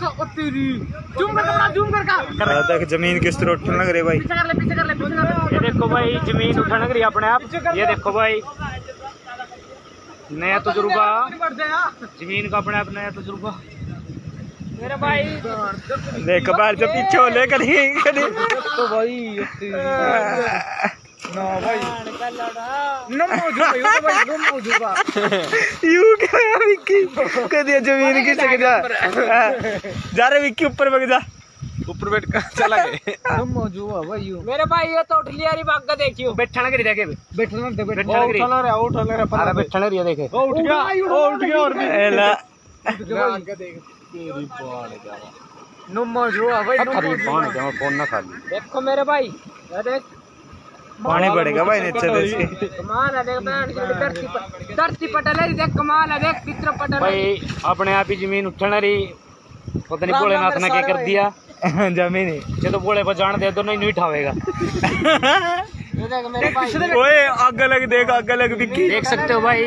Zoom कर। का हाँ, देख ज़मीन किस तरह उठने लग रही भाई। पीछे कर ले पीछे कर ले पीछे कर ले। ये देखो भाई ज़मीन उठा लग रही अपने आप। ये देखो भाई। नया तजुर्बा। ज़मीन का अपने आप नया तजुर्बा। मेरे भाई देख बाहर जो पीछे हो ले कहीं कहीं। तो भाई ना भाई। नम मौजूद भाई वो तो भाई नम मौजूद यू क्या है विक्की? कदी ज़मीन की जा। जा रे विक्की ऊपर बग जा। ऊपर बैठ कर चला गए नम मौजूद भाई मेरे भाई ये तो उठ लिया री बाग का देखियो बैठने के देखे बैठने दे बैठने के उठा रे उठा ले रे अरे बैठने री देखे ओ उठ गया ओ उठ गया और भी एला नम मौजूद भाई। नम मौजूद फ़ोन ना खाली देखो मेरे भाई ये देख। पानी पड़ेगा भाई नीचे से कमाल है देख बैंड जो धरती पर धरती पटल है देख कमाल है देख चित्र पटल भाई अपने आप ही ज़मीन उठन रही पता नहीं भोलेनाथ ने क्या कर दिया। ज़मीन ये तो बोले पर जान दे दोनों ही नहीं उठावेगा ये देख मेरे भाई। ओए आग लग देख आग लग विक्की। देख सकते हो भाई।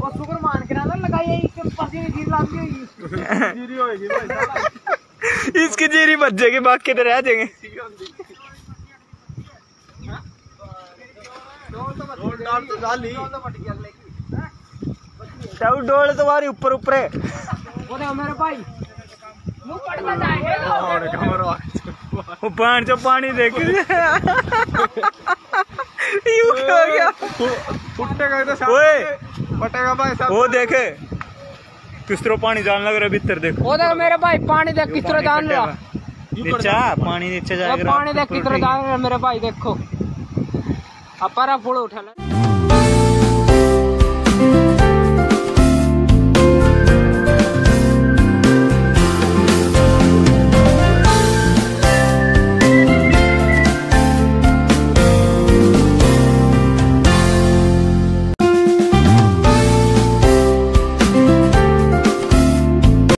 वो शुक्र मान के ना लगाई इसके पसीने जीर लाग गई इसकी जीरी बच जाएगी बाकी तो रह जाएँगे। डोल तुम्हारी ऊपर ऊपर है। मेरे भाई मुँह पड़ता पानी जो देख। यू क्या गया। ओए। पटेगा भाई वो देखे। किस तरह पानी जान लग रहा भीतर देखो। ओ देखो मेरे भाई पानी देख किस तरह जान रहा नीचा पानी नीचे जा जाएगा पानी देख किस तरह जान रहा मेरे भाई देखो। अपारा पारा फूल उठा ले।